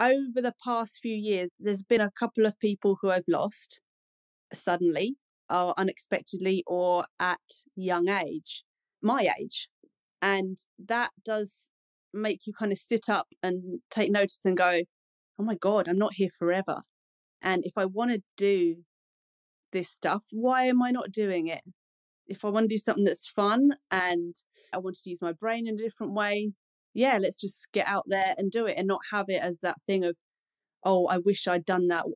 over the past few years, there's been a couple of people who I've lost suddenly or unexpectedly or at young age, my age. And that does make you kind of sit up and take notice and go, oh my God, I'm not here forever. And if I want to do this stuff, why am I not doing it? If I want to do something that's fun and I want to use my brain in a different way, yeah, let's just get out there and do it and not have it as that thing of, oh, I wish I'd done that